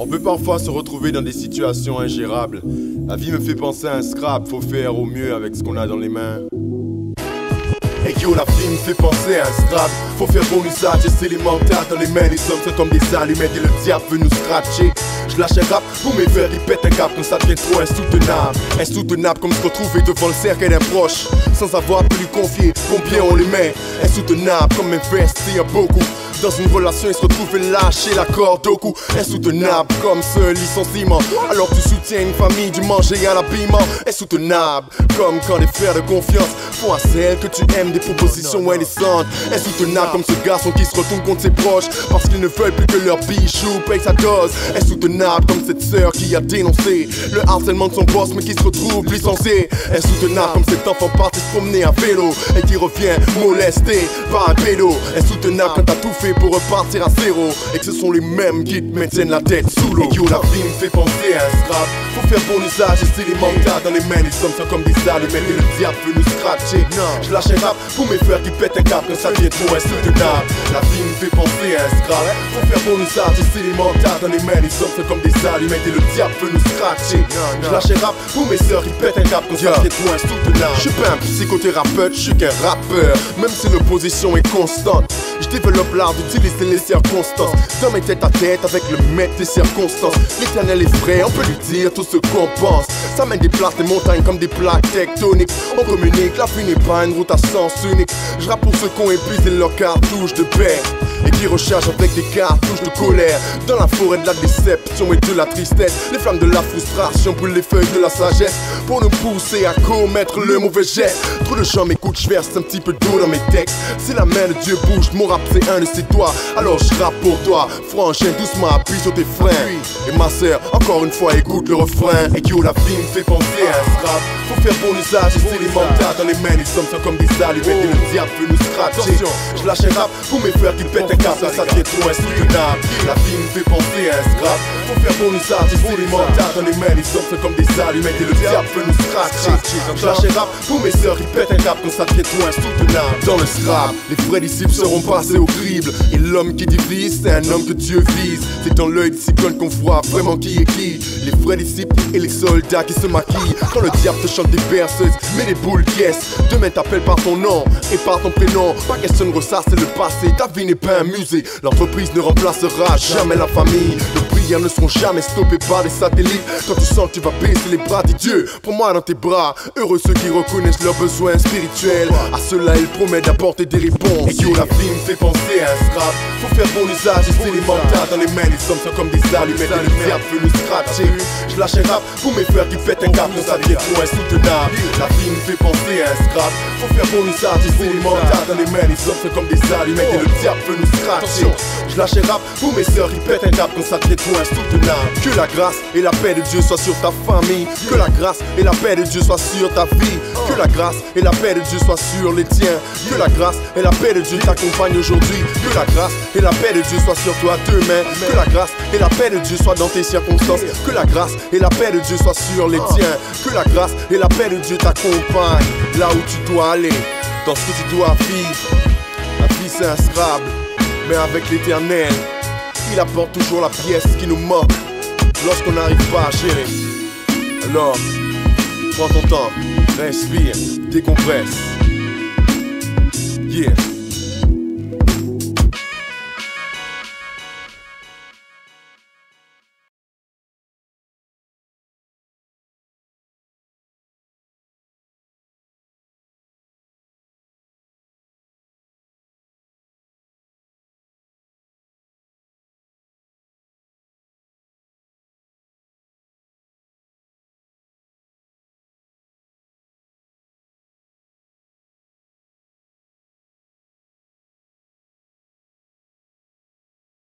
On peut parfois se retrouver dans des situations ingérables. La vie me fait penser à un scrap, faut faire au mieux avec ce qu'on a dans les mains. Et yo, la vie me fait penser à un strap. Faut faire bon usage c'est élémentaire dans les mains. Les hommes sont comme des allumettes et le diable veut nous scratcher. Je lâche un rap pour mes verres, ils pètent un cap quand ça devient trop insoutenable. Insoutenable comme se retrouver devant le cercle d'un proche. Sans avoir pu lui confier combien on les met. Insoutenable comme investir beaucoup. Dans une relation, il se retrouve lâcher la corde au cou. Insoutenable comme ce licenciement. Alors tu soutiens une famille du manger à l'habillement. Insoutenable comme quand les frères de confiance font à celle que tu aimes des propositions indécentes. Insoutenable comme ce garçon qui se retourne contre ses proches parce qu'ils ne veulent plus que leur bichou paye sa dose. Insoutenable comme cette sœur qui a dénoncé le harcèlement de son boss mais qui se retrouve licencié. Insoutenable comme cet enfant parti se promener à vélo et qui revient molesté par un pédo. Insoutenable quand t'as tout fait pour repartir à zéro. Et que ce sont les mêmes qui te maintiennent la tête sous l'eau. Et yo la vie me fait penser à un scrap Faut faire bon usage et c'est les mangas dans les mains Les hommes sont comme des allumettes et le diable veut nous scratcher. Je lâche un rap pour mes frères qui pètent un cap quand ça devient trop insoutenable. La vie me fait penser à un scrap. Faut faire bon usage et c'est les mangas dans les mains Les hommes sont comme des allumettes et le diable veut nous scratcher. Je lâche un rap pour mes sœurs qui pètent un cap quand ça devient trop insoutenable. Je suis pas un psychothérapeute, je suis qu'un rappeur. Même si l'opposition est constante Je développe l'art d'utiliser les circonstances. Dans mes têtes à tête avec le maître des circonstances. L'éternel est vrai, on peut lui dire tout ce qu'on pense. Ça mène des places, des montagnes comme des plaques tectoniques. On communique, la vie n'est pas une route à sens unique. Je rappe pour ceux qui ont épuisé leur cartouche de paix. Et qui rechargent avec des cartouches de colère. Dans la forêt de la déception et de la tristesse. Les flammes de la frustration brûlent les feuilles de la sagesse. Pour nous pousser à commettre le mauvais geste. Trop de gens m'écoutent, je verse un petit peu d'eau dans mes textes. Si la main de Dieu bouge, mon rap c'est un de ses doigts. Alors je rappe pour toi, franchis doucement appuie sur tes freins. Et ma sœur, encore une fois écoute le refrain Et yo la vie me fait penser à un scrap Faut faire bon usage c'est élémentaire dans les mains Les hommes sont comme des allumettes et le diable veut nous scratcher. Je lâche un rap pour mes frères qui pètent un cap ça devient trop insoutenable. La vie me fait penser à un scrap. Faut faire bon usage c'est élémentaire dans les mains Les hommes sont comme des allumettes et le diable veut nous scratcher. Je lâche un rap pour mes sœurs qui pètent un cap quand ça devient trop insoutenable. Dans le scrap, les vrais disciples seront passés au crible. Et l'homme qui divise, c'est un homme que Dieu vise. C'est dans l'œil de cyclone qu'on voit vraiment qui est qui. Les vrais disciples et les soldats qui se maquillent. Quand le diable te des berceuses, mais des boules caisses Demain t'appelle par ton nom et par ton prénom. Pas question de ressasser le passé, ta vie n'est pas un musée. L'entreprise ne remplacera jamais la famille ne seront jamais stoppées par les satellites. Quand tu sens que tu vas baisser les bras, dis Dieu, prends-moi dans tes bras. Heureux ceux qui reconnaissent leurs besoins spirituels. À cela il promet d'apporter des réponses. Et yo la vie me fait penser à un scrap Faut faire bon usage c'est élémentaire dans les mains Les hommes sont comme des allumettes et le diable veut nous scratcher. Je lâche un rap pour mes frères qui pètent un cap quand ça devient insoutenable. La vie me fait penser à un scrap Faut faire bon usage c'est élémentaire dans les mains Les hommes sont comme des allumettes et le diable veut nous scratcher. Je lâche un rap pour mes sœurs qui pètent un cap quand ça devient Que la grâce et la paix de Dieu soient sur ta famille. Que la grâce et la paix de Dieu soient sur ta vie. Que la grâce et la paix de Dieu soient sur les tiens. Que la grâce et la paix de Dieu t'accompagnent aujourd'hui. Que la grâce et la paix de Dieu soient sur toi demain. Que la grâce et la paix de Dieu soient dans tes circonstances. Que la grâce et la paix de Dieu soient sur les tiens. Que la grâce et la paix de Dieu t'accompagnent Là où tu dois aller Dans ce que tu dois vivre. La vie c'est un scrabble Mais avec l'éternel Il apporte toujours la pièce qui nous manque Lorsqu'on n'arrive pas à gérer. Alors Prends ton temps, respire, décompresse. Yeah